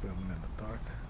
filming in the dark.